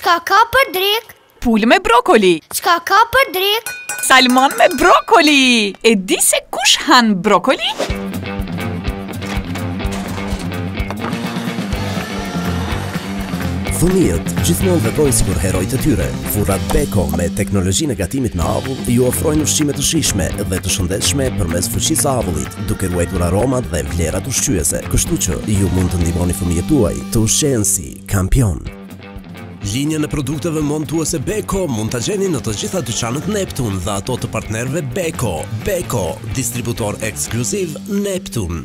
Çka ka për drekë? Pulë me brokoli. Çka ka për drekë? Salmon me brokoli. E di se kush ha brokoli? Fëmijët gjithmonë veprojnë sikur heronjtë e tyre. Furrat Beko me teknologjinë e gatimit me avull ju ofrojnë ushqime të shijshme dhe të shëndetshme përmes fuqisë së avullit, duke ruajtur aromat dhe vlerat ushqyese. Kështu që ju mund të ndihmoni fëmijët tuaj Të ushqehen si kampionë. Linjën e produkteve montuese Beko mund ta gjeni në të gjitha dyqanet Neptun dhe ato të partnerëve Beko. Beko, distributor ekskluziv Neptun.